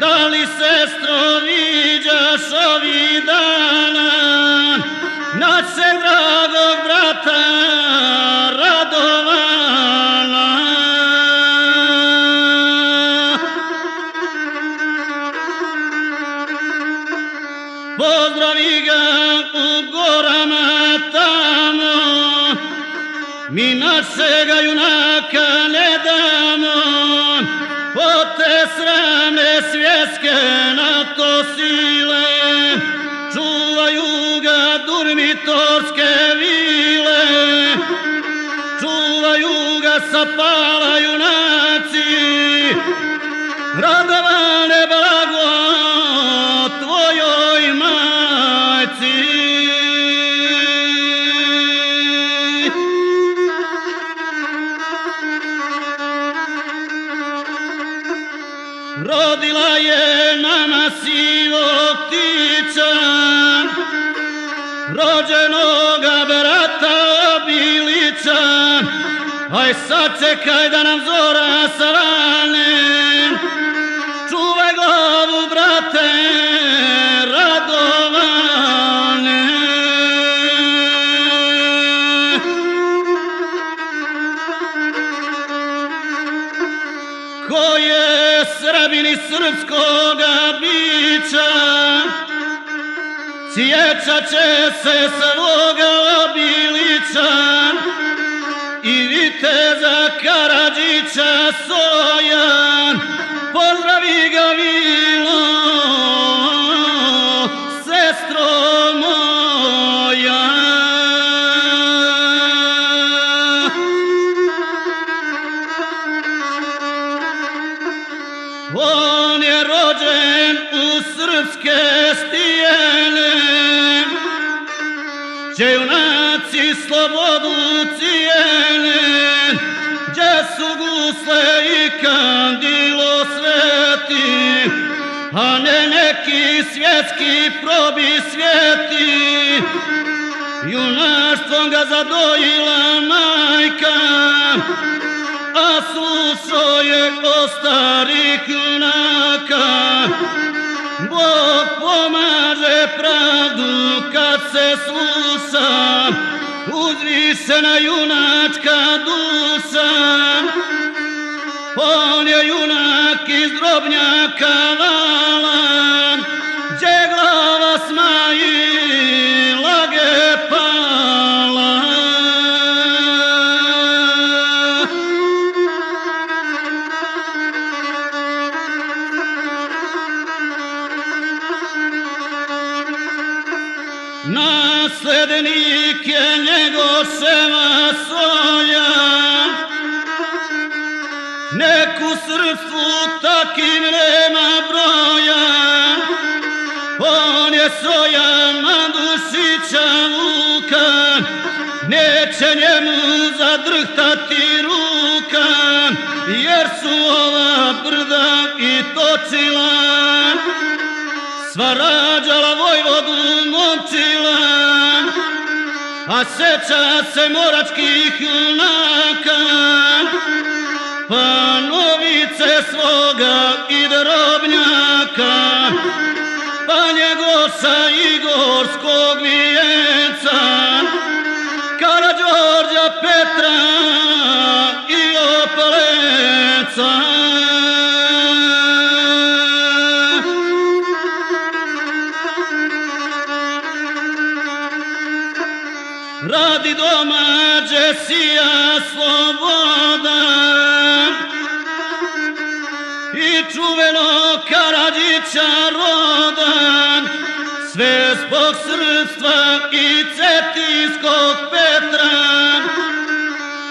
Da li sestro viđaš ovih dana dragog brata Radovana? Pozdravi ga u gorama tamo, mi našega junaka ne damo, od te srame svjetske na to sile, durmitorske vile, čuvaju ga sapala junaci, radovane blago tvojoj majci. Rodila je nama sivog ptića, rođenoga brata Bilića. Aj sačekaj da nam zora savane, čuvaj glavu brate Radovane. Ko je Srbin iz srpskoga bića, sjećat će se svoga obilića i viteza Karadžića Sojan, slobodu cijene, gdje su gusle i kandilo sveti, a ne neki svjetski probi svijeti. Junaštvom ga zadojila majka, a slušao je o starih junaka. Bog pomaže pravdu kad se sluša, uzvišena junačka duša. On je junak iz drobnjaka Naslednik je njegov sema soja, neku srpstvu takim nema broja. On je soja Mandušića Vuka, neće njemu zadrhtati ruka, jer su ova brda i točila. Sva rađala vojvodu momčila, a seća se moračkih junaka, pa novice svoga i drobnjaka, pa njegoša Igorskog vijenca, Kara Đorđa Petra чароден, свест Бог средства и цетискот Петрен.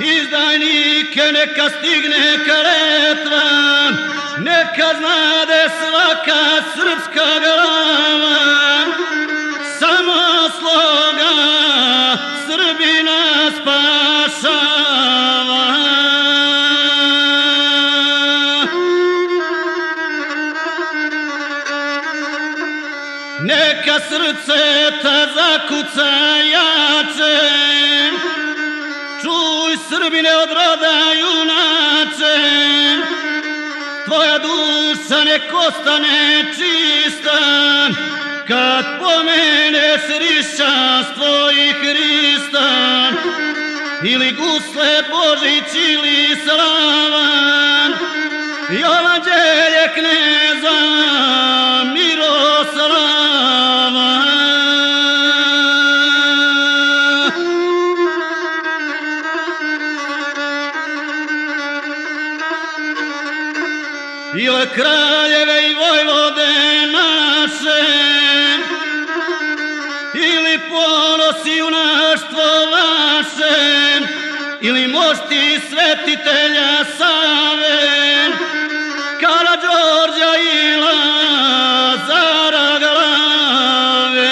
Изданike neka stigne karetvan, neka znade svaka srpska grana. Srce ta zakuca jače Čuj Srbine od roda junače Tvoja duša nek ostane čista. Kad pomeneš rišćanstvo i Hrista Ili gusle Božić ili slavan Jovanđelje kneza. Miroslava Ili ponosi junaštvo vaše Ili mošti svetitelja Save Kara Đorđa i Lazara glave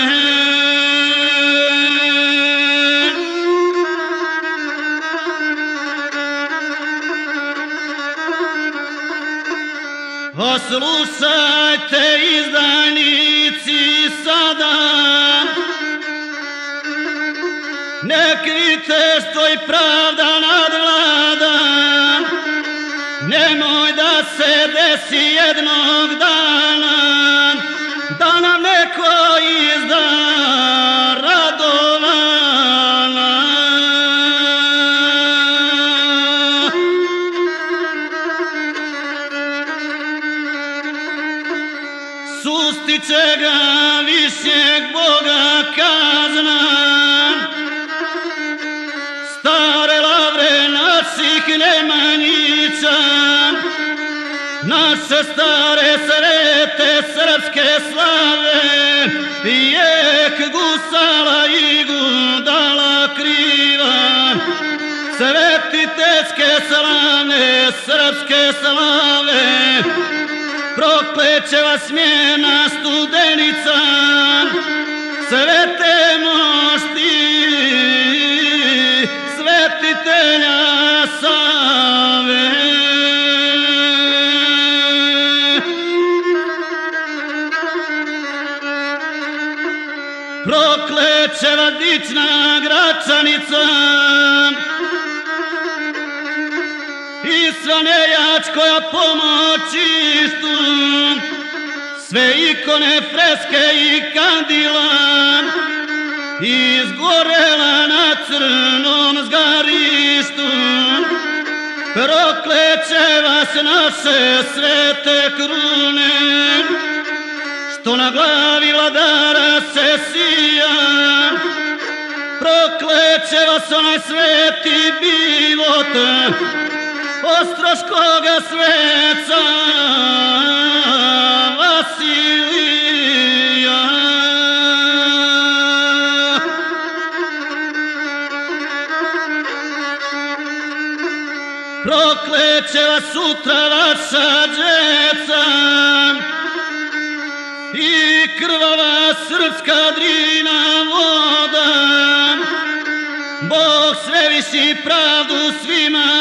Poslušajte izdajnici sada Ne krite što i pravda nadvlada. Nemoj da se desi jednog dana nemanjića Naše stare srete srpske slave Jek gusala i gudala kriva. Svetiteljske slavne srpske slave prokleće vas smjena studenica, svete mošti, svetitelja Prokleće vas dična gračanica, i sva nejač koja pomoćištu sve ikone, freske i kandila. Izgorela na crnom zgarištu. Prokleće vas naše svete krune. Što na glavi vladara se sija prokleće vas onaj sveti bivot Ostroškoga sveca Vasilija. Prokleće vas sutra vaša djeca i krvava srpska drina voda Bog sveviši pravdu svima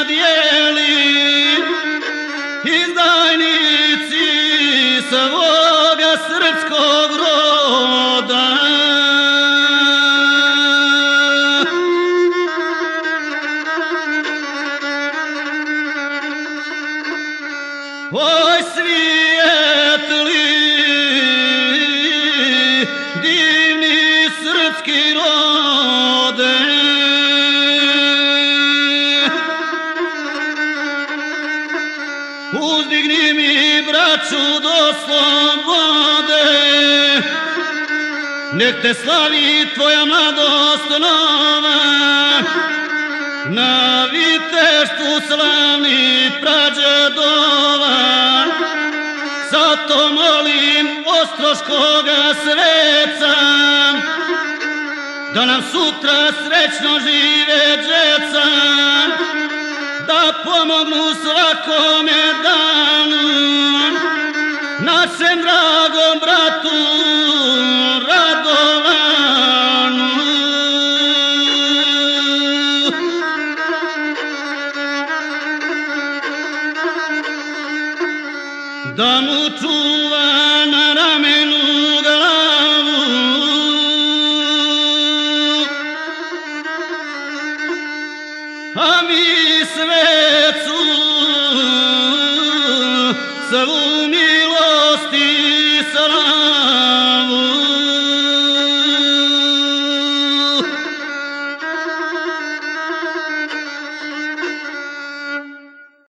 slobode. Nek te slavi tvoja mladost nova. Na viteštvu slavni prađedova Zato molim ostroškoga sveca Da nam sutra srećno žive džeca Da pomognu svakome danu Našem dragom bratu